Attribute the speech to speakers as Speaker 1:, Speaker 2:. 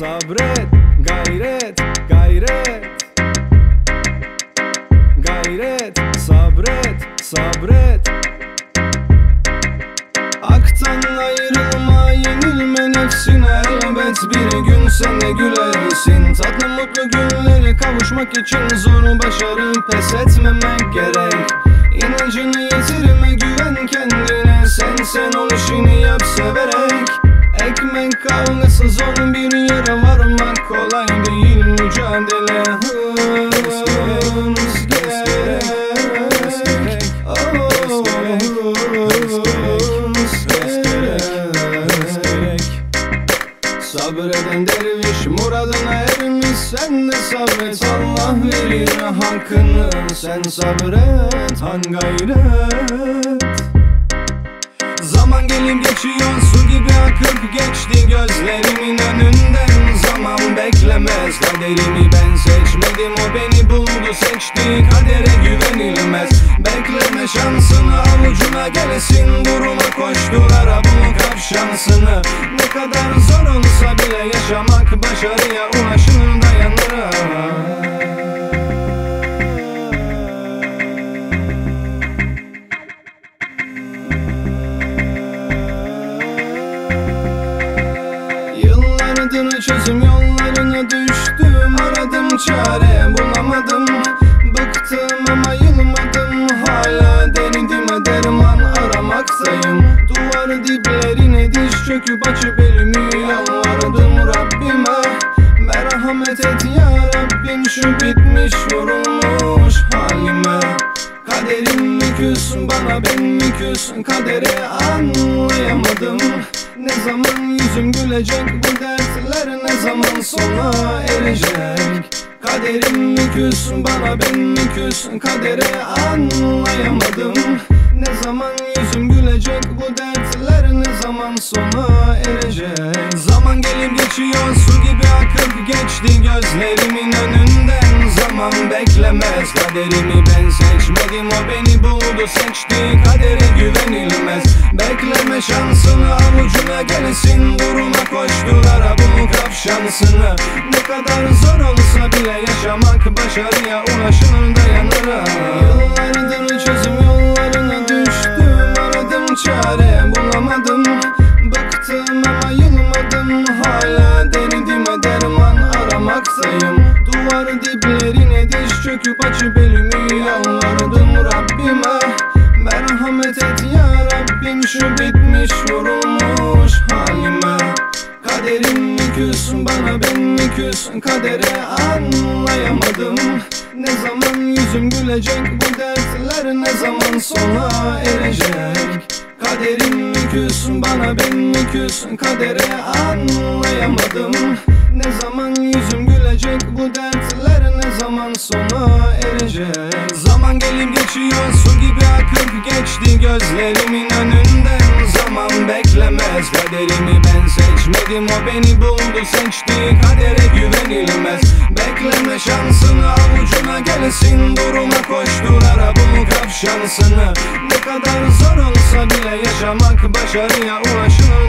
Speaker 1: Sabret, gayret, gayret. Gayret, sabret, sabret. Aktan ayrılma, yenilme nefsine Elbet bir gün sen de gülersin. Tatlı mutlu günlere kavuşmak için zor başarı Pes etmemek gerek. İnancını yitirme, güven kendine. Sen sen ol işini yap severek. Ekmek kavgası zor bir yere varmak kolay değil. Mücadele Hız gerek. Hız gerek Sabreden derviş muradına ermiş. Sen de sabret. Allah verir hakkını Sen sabret han gayret gelip geçiyor su gibi akıp geçti gözlerimin önünden. Zaman beklemez kaderimi ben seçmedim o beni buldu seçti. Kadere güvenilmez bekleme şansını avucuna gelesin Duruma koştulara bul kap şansını Ne kadar zor olsa bile yaşamak başarıya ulaşır Yıllardır çözüm yollarına düştüm. Aradım çare bulamadım. Bıktım ama yılmadım. Hala denedime derman aramaktayım. Duvar diplerine diş çöküp açıp elimi yalvardım Rabbime. Merhamet et ya Rabbim şu bitmiş yorulmuş halime. Kaderim mi küs bana ben mi küs? Kaderi anlayamadım Ne zaman yüzüm gülecek bu dertler ne zaman sona erecek? Kaderim mi küs bana ben mi küs Kaderi anlayamadım. Ne zaman yüzüm gülecek bu dertler ne zaman sona erecek? Zaman gelip geçiyor su gibi akıp geçti gözlerimin önünden. Zaman beklemez kaderimi ben seçmedim o beni buldu seçti. Kadere güvenilmez şansını avucuna gelesin Duruma koştulara bul kap şansını. Ne kadar zor olsa bile yaşamak başarıya ulaşır dayanır Yıllardır çözüm yollarına düştüm aradım çare bulamadım. Bıktım ama yılmadım hala denedime derman aramaktayım. Duvar diplerine diş çöküp açıp elimi küs Kadere anlayamadım. Ne zaman yüzüm gülecek bu dertler ne zaman sona erecek? Kaderim mi bana ben mi Kadere anlayamadım? Ne zaman yüzüm gülecek bu dertler ne zaman sona erecek? Zaman gelip geçiyor su gibi akıp geçti gözlerimin önünden. Zaman beklemez kaderimi ben seçmedim o beni buldu seçti Kadere güvenilmez. Bekleme şansını avucuna gelesin. Duruma koştulara bul kap şansını. Ne kadar zor olsa bile yaşamak başarıya ulaşır dayanır